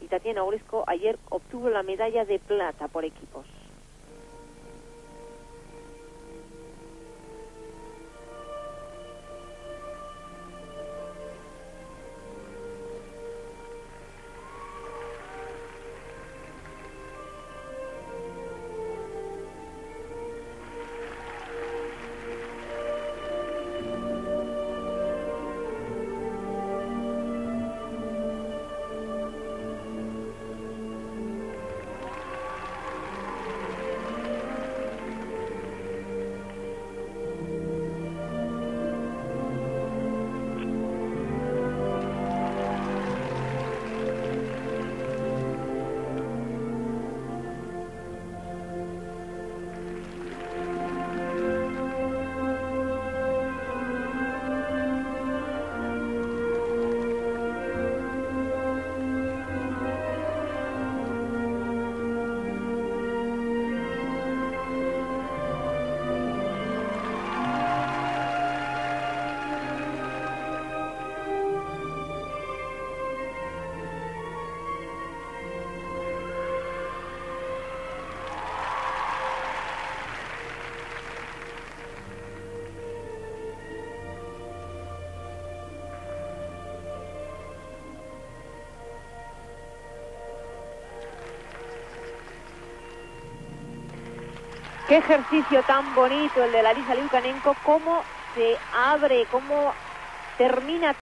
Y Tatiana Oresco ayer obtuvo la medalla de plata por equipos. Qué ejercicio tan bonito el de Larisa Liukanenko, cómo se abre, cómo termina